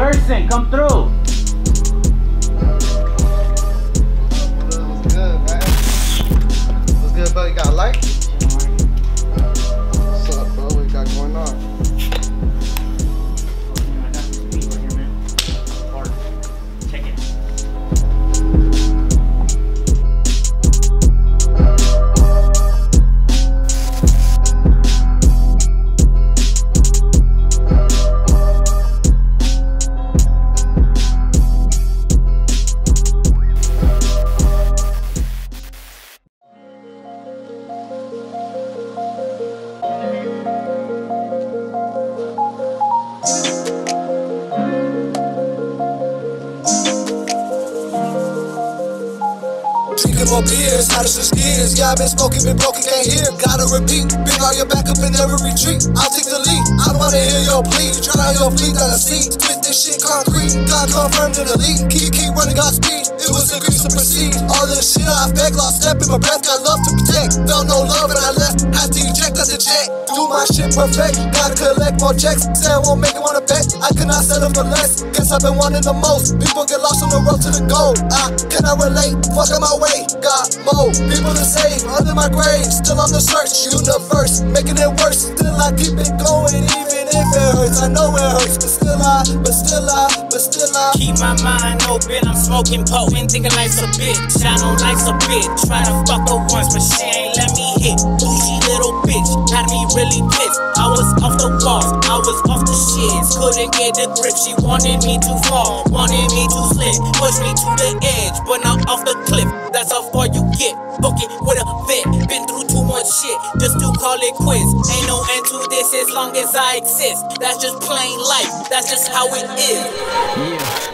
Gerson, come through. More beers, switch gears. Yeah, I've been smoking, been broken, can't hear. Gotta repeat, been on your back up and never retreat. I'll take the lead, I don't wanna hear your plea. Try out your fleet, gotta see. Split this shit concrete, God confirmed in the lead. Keep, keep running God's speed. It was a grace to proceed. All this shit I beg, lost step in my breath, got love to protect. Felt no love and I left, had to Do my shit perfect, gotta collect more checks. Say I won't make it wanna bet, I cannot settle for less. Guess I've been wanting the most. People get lost on the road to the goal. I cannot relate, fuck my way. Got more people to save under my grave. Still on the search, universe, making it worse. Still I keep it going, even if it hurts. I know it hurts, but still I, but still I, but still I. Keep my mind open, I'm smoking potent, thinking life's a bitch. I don't life's a bitch. Try to fuck her once, but she ain't let shits. Couldn't get the grip, she wanted me to fall, wanted me to slip, push me to the edge, but not off the cliff. That's how far you get. Book it with a vet, been through too much shit just to call it quits. Ain't no end to this as long as I exist. That's just plain life, that's just how it is. Tier.